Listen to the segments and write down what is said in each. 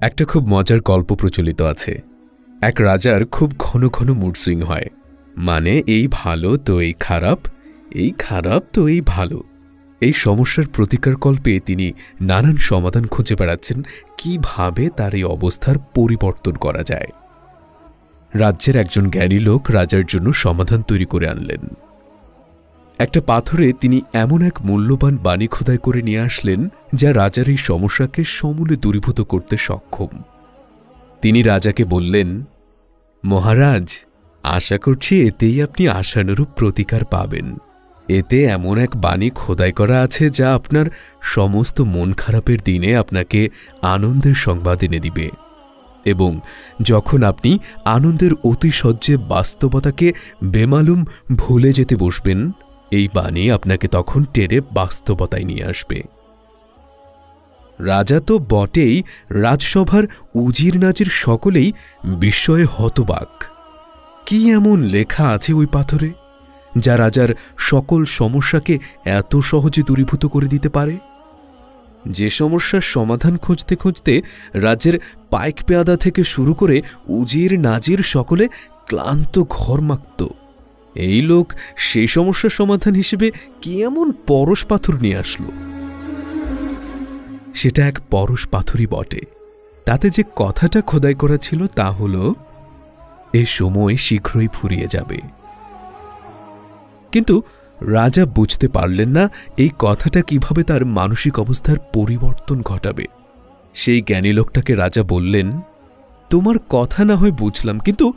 একটা খুব মজার গল্প প্রচলিত আছে। এক রাজার খুব ঘন ঘন মুড সুইং হয়। মানে এই ভালো তো এই খারাপ এই খারাপ তো এই ভালো। এই সমস্যার প্রতিকার কল্পে তিনি নানান সমাধান খুঁজে বেড়াচ্ছেন, কীভাবে তার এই অবস্থার পরিবর্তন করা যায়। রাজ্যের একজন জ্ঞানী লোক রাজার জন্য সমাধান তৈরি করে আনলেন। একটা পাথরে তিনি এমন এক মূল্যবান বাণী খোদাই করে নিয়ে আসলেন, যা রাজার এই সমস্যাকে সমূলে দূরীভূত করতে সক্ষম। তিনি রাজাকে বললেন, মহারাজ, আশা করছি এতেই আপনি আশানুরূপ প্রতিকার পাবেন। এতে এমন এক বাণী খোদাই করা আছে যা আপনার সমস্ত মন খারাপের দিনে আপনাকে আনন্দের সংবাদ এনে দিবে। এবং যখন আপনি আনন্দের অতিশয্যে বাস্তবতাকে বেমালুম ভুলে যেতে বসবেন এই বাণী আপনাকে তখন টেরে বাস্তবতায় নিয়ে আসবে। রাজা তো বটেই রাজসভার উজির নাজির সকলেই বিস্ময়ে হতবাক। কি এমন লেখা আছে ওই পাথরে, যা রাজার সকল সমস্যাকে এত সহজে দূরীভূত করে দিতে পারে? যে সমস্যার সমাধান খুঁজতে খুঁজতে রাজ্যের পাইক পেয়াদা থেকে শুরু করে উজির নাজির সকলে ক্লান্ত ঘরমাক্ত। এই লোক সেই সমস্যার সমাধান হিসেবে কি এমন পরশ পাথর নিয়ে আসলো? সেটা এক পরশ পাথরই বটে। তাতে যে কথাটা খোদাই করা ছিল তা হল, এ সময় শীঘ্রই ফুরিয়ে যাবে। কিন্তু রাজা বুঝতে পারলেন না এই কথাটা কীভাবে তার মানসিক অবস্থার পরিবর্তন ঘটাবে। সেই জ্ঞানী লোকটাকে রাজা বললেন, তোমার কথা না হয় বুঝলাম, কিন্তু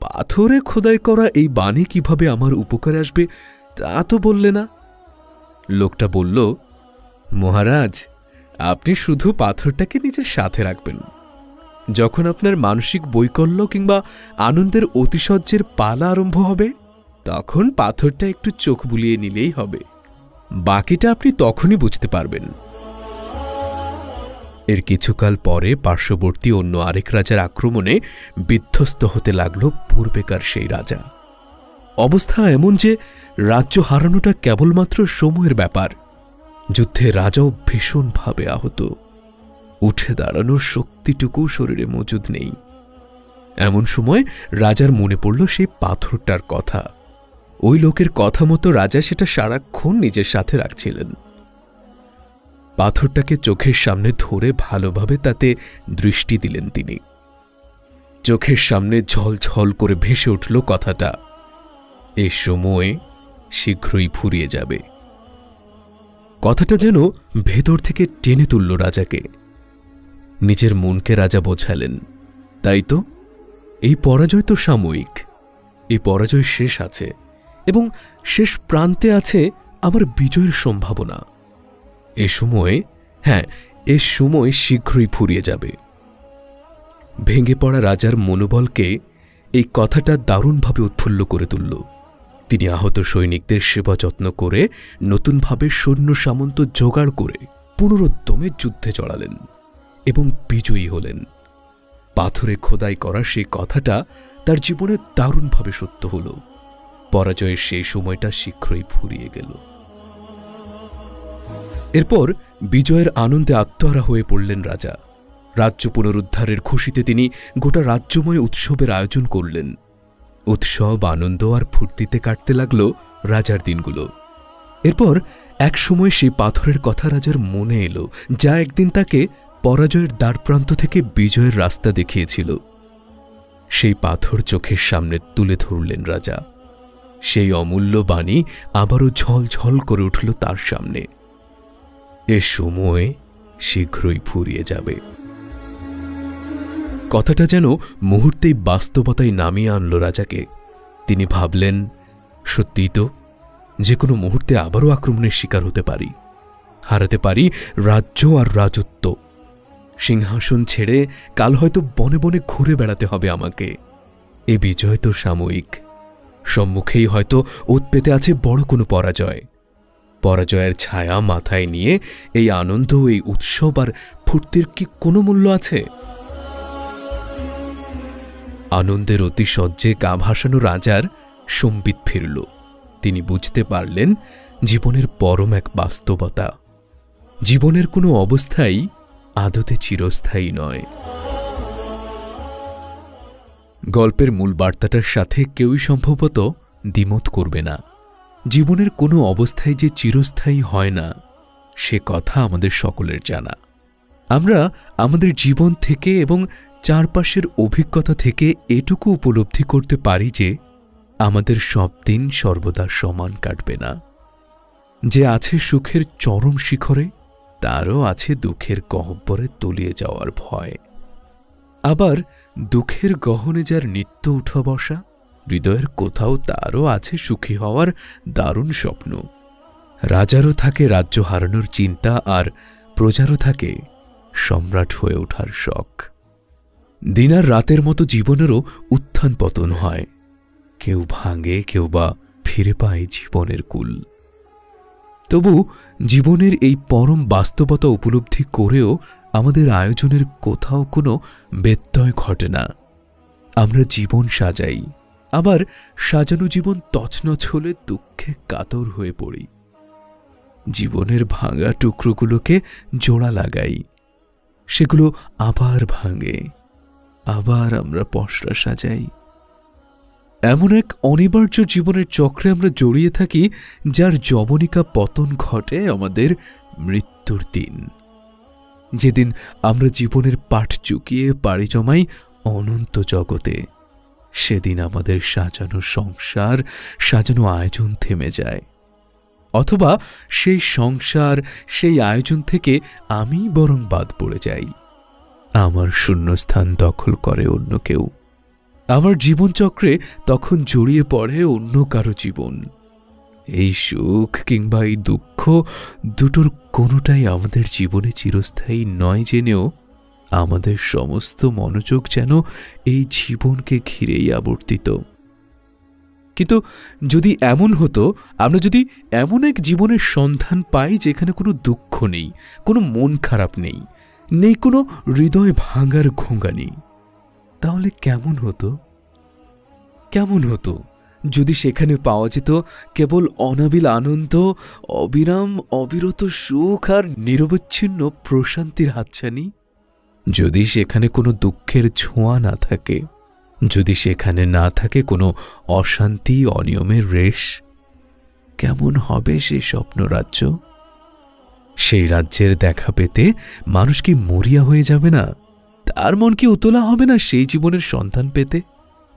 পাথরে খোদাই করা এই বাণী কীভাবে আমার উপকারে আসবে, তা তো বললে না। লোকটা বলল, মহারাজ, আপনি শুধু পাথরটাকে নিজের সাথে রাখবেন। যখন আপনার মানসিক বৈকল্য কিংবা আনন্দের অতিশয্যের পালা আরম্ভ হবে, তখন পাথরটা একটু চোখ বুলিয়ে নিলেই হবে। বাকিটা আপনি তখনই বুঝতে পারবেন। এর কিছুকাল পরে পার্শ্ববর্তী অন্য আরেক রাজার আক্রমণে বিধ্বস্ত হতে লাগল পূর্বেকার সেই রাজা। অবস্থা এমন যে রাজ্য হারানোটা কেবলমাত্র সময়ের ব্যাপার। যুদ্ধে রাজাও ভীষণভাবে আহত। উঠে দাঁড়ানোর শক্তিটুকু শরীরে মজুদ নেই। এমন সময় রাজার মনে পড়ল সেই পাথরটার কথা। ওই লোকের কথা মতো রাজা সেটা সারাক্ষণ নিজের সাথে রাখছিলেন। পাথরটাকে চোখের সামনে ধরে ভালোভাবে তাতে দৃষ্টি দিলেন তিনি। চোখের সামনে ঝলঝল করে ভেসে উঠল কথাটা। এ সময়ে শীঘ্রই ফুরিয়ে যাবে। কথাটা যেন ভেতর থেকে টেনে তুলল রাজাকে। নিজের মনকে রাজা বোঝালেন, তাই তো? এই পরাজয় তো সাময়িক। এই পরাজয় শেষ আছে এবং শেষ প্রান্তে আছে আমার বিজয়ের সম্ভাবনা। এ সময় হ্যাঁ এ সময় শীঘ্রই ফুরিয়ে যাবে। ভেঙে পড়া রাজার মনোবলকে এই কথাটা দারুণভাবে উৎফুল্ল করে তুলল। তিনি আহত সৈনিকদের সেবা যত্ন করে নতুনভাবে সৈন্য সামন্ত জোগাড় করে পুনরুদ্যমে যুদ্ধে চড়ালেন এবং বিজয়ী হলেন। পাথরে খোদাই করা সেই কথাটা তার জীবনে দারুণভাবে সত্য হল। পরাজয়ের সেই সময়টা শীঘ্রই ফুরিয়ে গেল। এরপর বিজয়ের আনন্দে আত্মহারা হয়ে পড়লেন রাজা। রাজ্য পুনরুদ্ধারের খুশিতে তিনি গোটা রাজ্যময় উৎসবের আয়োজন করলেন। উৎসব, আনন্দ আর ফুর্তিতে কাটতে লাগল রাজার দিনগুলো। এরপর এক সময় সেই পাথরের কথা রাজার মনে এলো, যা একদিন তাকে পরাজয়ের দ্বারপ্রান্ত থেকে বিজয়ের রাস্তা দেখিয়েছিল। সেই পাথর চোখের সামনে তুলে ধরলেন রাজা। সেই অমূল্য বাণী আবারও ঝলঝল করে উঠল তার সামনে। এ সময় শীঘ্রই ফুরিয়ে যাবে। কথাটা যেন মুহূর্তেই বাস্তবতায় নামিয়ে আনল রাজাকে। তিনি ভাবলেন, সত্যিই তো, যে কোনো মুহূর্তে আবারও আক্রমণের শিকার হতে পারি। হারাতে পারি রাজ্য আর রাজত্ব। সিংহাসন ছেড়ে কাল হয়তো বনে বনে ঘুরে বেড়াতে হবে আমাকে। এ বিজয় তো সাময়িক। সম্মুখেই হয়তো ওত পেতে আছে বড় কোনো পরাজয়। পরাজয়ের ছায়া মাথায় নিয়ে এই আনন্দ এই উৎসব আর ফুর্তির কি কোনো মূল্য আছে? আনন্দের অতিশয্যে গা ভাসানো রাজার সম্বিত ফিরল। তিনি বুঝতে পারলেন জীবনের পরম এক বাস্তবতা। জীবনের কোনো অবস্থাই আদতে চিরস্থায়ী নয়। গল্পের মূল বার্তাটার সাথে কেউই সম্ভবত দ্বিমত করবে না। জীবনের কোনো অবস্থায় যে চিরস্থায়ী হয় না, সে কথা আমাদের সকলের জানা। আমরা আমাদের জীবন থেকে এবং চারপাশের অভিজ্ঞতা থেকে এটুকু উপলব্ধি করতে পারি যে, আমাদের সব দিন সর্বদা সমান কাটবে না। যে আছে সুখের চরম শিখরে, তারও আছে দুঃখের গহ্বরে তলিয়ে যাওয়ার ভয়। আবার দুঃখের গহনে যার নিত্য উঠা বসা হৃদয়ের কোথাও তারও আছে সুখী হওয়ার দারুণ স্বপ্ন। রাজারও থাকে রাজ্য হারানোর চিন্তা আর প্রজারও থাকে সম্রাট হয়ে ওঠার শখ। দিন আর রাতের মতো জীবনেরও উত্থান পতন হয়। কেউ ভাঙে, কেউ বা ফিরে পায় জীবনের কুল। তবু জীবনের এই পরম বাস্তবতা উপলব্ধি করেও আমাদের আয়োজনের কোথাও কোনো ব্যত্যয় ঘটে না। আমরা জীবন সাজাই। আবার সাজানো জীবন তছনছ হলে দুঃখে কাতর হয়ে পড়ি। জীবনের ভাঙা টুকরোগুলোকে জোড়া লাগাই। সেগুলো আবার ভাঙে, আবার আমরা পশরা সাজাই। এমন এক অনিবার্য জীবনের চক্রে আমরা জড়িয়ে থাকি, যার জবনিকা পতন ঘটে আমাদের মৃত্যুর দিন। যেদিন আমরা জীবনের পাঠ চুকিয়ে পাড়ি জমাই অনন্ত জগতে। সেদিন আমাদের সাজানো সংসার, সাজানো আয়োজন থেমে যায়। অথবা সেই সংসার, সেই আয়োজন থেকে আমি বরং বাদ পড়ে যাই। আমার শূন্যস্থান দখল করে অন্য কেউ। আমার জীবনচক্রে তখন জড়িয়ে পড়ে অন্য কারও জীবন। এই সুখ কিংবা এই দুঃখ দুটোর কোনোটাই আমাদের জীবনে চিরস্থায়ী নয় জেনেও আমাদের সমস্ত মনোযোগ যেন এই জীবনকে ঘিরেই আবর্তিত। কিন্তু যদি এমন হতো, আমরা যদি এমন এক জীবনের সন্ধান পাই যেখানে কোনো দুঃখ নেই, কোনো মন খারাপ নেই নেই কোনো হৃদয় ভাঙার ঘোঙ্গা নেই, তাহলে কেমন হতো? কেমন হতো? যদি সেখানে পাওয়া যেত কেবল অনাবিল আনন্দ, অবিরাম অবিরত সুখ আর নিরবচ্ছিন্ন প্রশান্তির হাতছানি? যদি সেখানে কোনো দুঃখের ছোঁয়া না থাকে, যদি সেখানে না থাকে কোনো অশান্তি, অনিয়মের রেশ, কেমন হবে সেই স্বপ্ন রাজ্য? সেই রাজ্যের দেখা পেতে মানুষ কি মরিয়া হয়ে যাবে না? তার মন কি উতলা হবে না সেই জীবনের সন্ধান পেতে?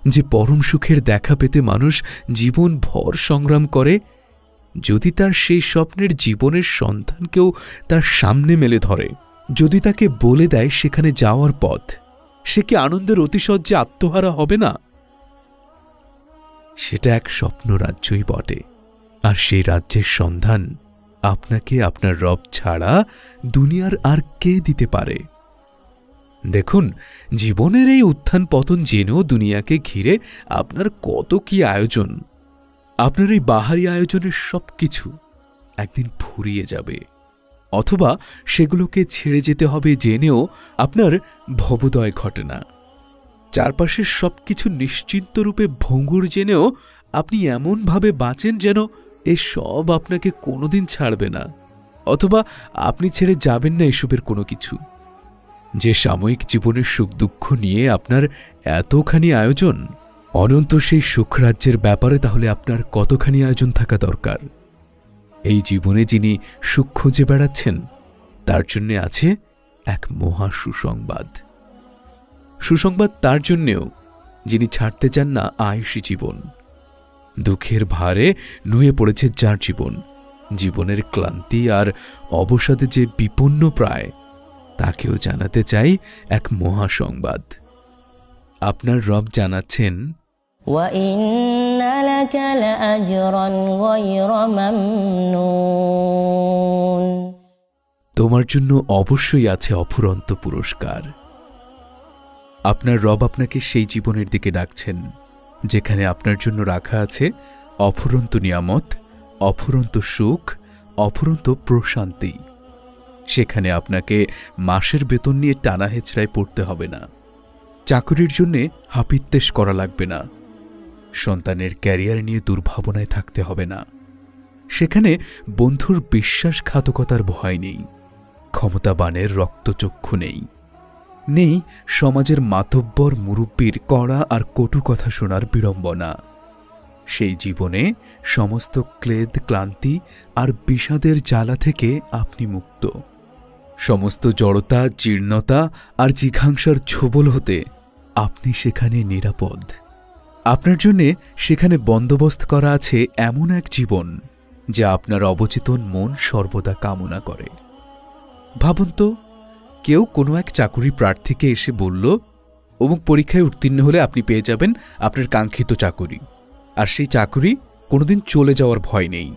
যে পরম সুখের দেখা পেতে মানুষ জীবন ভর সংগ্রাম করে, যদি তার সেই স্বপ্নের জীবনের সন্ধানকেও তার সামনে মেলে ধরে যদি তাকে বলে দেয় সেখানে যাওয়ার পথ, সে কি আনন্দের অতিশয্যে আত্মহারা হবে না? সেটা এক স্বপ্ন রাজ্যই বটে, আর সেই রাজ্যের সন্ধান আপনাকে আপনার রব ছাড়া দুনিয়ার আর কে দিতে পারে? দেখুন, জীবনের এই উত্থান পতন জেনেও দুনিয়াকে ঘিরে আপনার কত কি আয়োজন। আপনার এই বাহারি আয়োজনের সব কিছু একদিন ফুরিয়ে যাবে। অথবা সেগুলোকে ছেড়ে যেতে হবে জেনেও আপনার ভবোদয় ঘটে না চারপাশের সব কিছু নিশ্চিন্তরূপে ভঙ্গুর জেনেও আপনি এমনভাবে বাঁচেন যেন এ সব আপনাকে কোনোদিন ছাড়বে না, অথবা আপনি ছেড়ে যাবেন না এসবের কোনো কিছু। যে সাময়িক জীবনের সুখ দুঃখ নিয়ে আপনার এতখানি আয়োজন, অনন্ত সেই সুখরাজ্যের ব্যাপারে তাহলে আপনার কতখানি আয়োজন থাকা দরকার? এই জীবনে যিনি সুখ খুঁজে বেড়াচ্ছেন, তার জন্যে আছে এক মহা সুসংবাদ। সুসংবাদ তার জন্যেও যিনি ছাড়তে চান না আয়ুষী জীবন। দুঃখের ভারে নুয়ে পড়েছে যার জীবন, জীবনের ক্লান্তি আর অবসাদে যে বিপন্ন প্রায়, তাকেও জানাতে চাই এক মহাসংবাদ আপনার রব জানাচ্ছেন وإن لك لأجرا غير ممنون তোমার জন্য অবশ্যই আছে অফুরন্ত পুরস্কার আপনার রব আপনাকে সেই জীবনের দিকে ডাকছেন যেখানে আপনার জন্য রাখা আছে অফুরন্ত নিয়ামত অফুরন্ত সুখ অফুরন্ত প্রশান্তি সেখানে আপনাকে মাসের বেতন নিয়ে টানা হেচড়ায় পড়তে হবে না চাকরির জন্যে হাপিত্তেশ করা লাগবে না সন্তানের ক্যারিয়ার নিয়ে দুর্ভাবনায় থাকতে হবে না। সেখানে বন্ধুর বিশ্বাসঘাতকতার ভয় নেই, ক্ষমতাবানের রক্তচক্ষু নেই। নেই সমাজের মাতব্বর মুরব্বীর কড়া আর কটু কথা শোনার বিড়ম্বনা। সেই জীবনে সমস্ত ক্লেদ, ক্লান্তি আর বিষাদের জ্বালা থেকে আপনি মুক্ত। সমস্ত জড়তা, জীর্ণতা আর জিঘাংসার ছোবল হতে আপনি সেখানে নিরাপদ। আপনার জন্যে সেখানে বন্দোবস্ত করা আছে এমন এক জীবন, যা আপনার অবচেতন মন সর্বদা কামনা করে। ভাবুন তো, কেউ কোনো এক চাকুরি প্রার্থীকে এসে বলল, অমুক পরীক্ষায় উত্তীর্ণ হলে আপনি পেয়ে যাবেন আপনার কাঙ্ক্ষিত চাকুরি। আর সেই চাকুরি কোনোদিন চলে যাওয়ার ভয় নেই।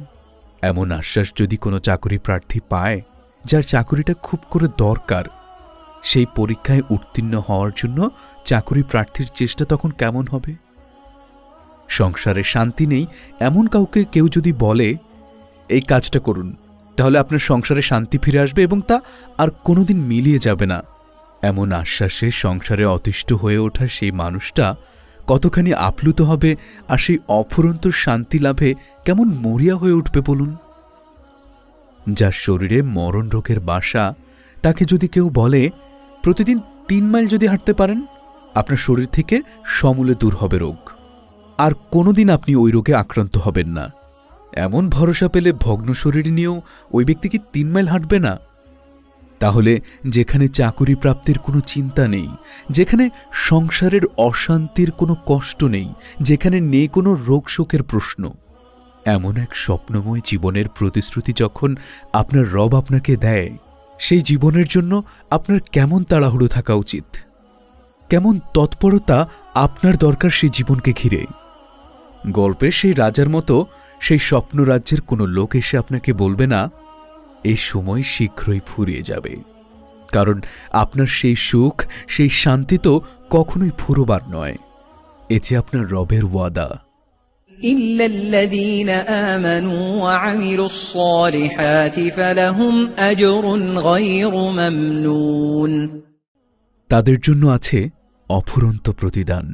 এমন আশ্বাস যদি কোনো চাকুরি প্রার্থী পায়, যার চাকুরিটা খুব করে দরকার, সেই পরীক্ষায় উত্তীর্ণ হওয়ার জন্য চাকুরি প্রার্থীর চেষ্টা তখন কেমন হবে? সংসারে শান্তি নেই, এমন কাউকে কেউ যদি বলে, এই কাজটা করুন, তাহলে আপনার সংসারে শান্তি ফিরে আসবে এবং তা আর কোনোদিন মিলিয়ে যাবে না। এমন আশ্বাসে সংসারে অতিষ্ঠ হয়ে ওঠা সেই মানুষটা কতখানি আপ্লুত হবে আর সেই অফুরন্ত শান্তি লাভে কেমন মরিয়া হয়ে উঠবে বলুন? যার শরীরে মরণ রোগের বাসা, তাকে যদি কেউ বলে, প্রতিদিন তিন মাইল যদি হাঁটতে পারেন, আপনার শরীর থেকে সমূলে দূর হবে রোগ। আর কোনোদিন আপনি ওই রোগে আক্রান্ত হবেন না। এমন ভরসা পেলে ভগ্ন শরীর নিয়েও ওই ব্যক্তি কি তিন মাইল হাঁটবে না? তাহলে যেখানে চাকুরি প্রাপ্তির কোনো চিন্তা নেই, যেখানে সংসারের অশান্তির কোনো কষ্ট নেই, যেখানে নেই কোনো রোগ শোকের প্রশ্ন, এমন এক স্বপ্নময় জীবনের প্রতিশ্রুতি যখন আপনার রব আপনাকে দেয়, সেই জীবনের জন্য আপনার কেমন তাড়াহুড়ো থাকা উচিত? কেমন তৎপরতা আপনার দরকার সেই জীবনকে ঘিরে? গল্পে সেই রাজার মতো সেই স্বপ্ন রাজ্যের কোনো লোক এসে আপনাকে বলবে না এই সময় শীঘ্রই ফুরিয়ে যাবে কারণ আপনার সেই সুখ সেই শান্তি তো কখনোই ফুরোবার নয় এ যে আপনার রবের ওয়াদা إلا الذين آمنوا وعملوا الصالحات فلهم أجر غير ممنون তাদের জন্য আছে অফুরন্ত প্রতিদান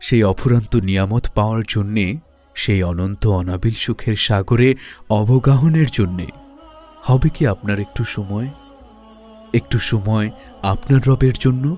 সেই অফুরন্ত নিয়ামত পাওয়ার জন্যে, সেই অনন্ত অনাবিল সুখের সাগরে অবগাহনের জন্যে। হবে কি আপনার একটু সময়? একটু সময় আপনার রবের জন্য?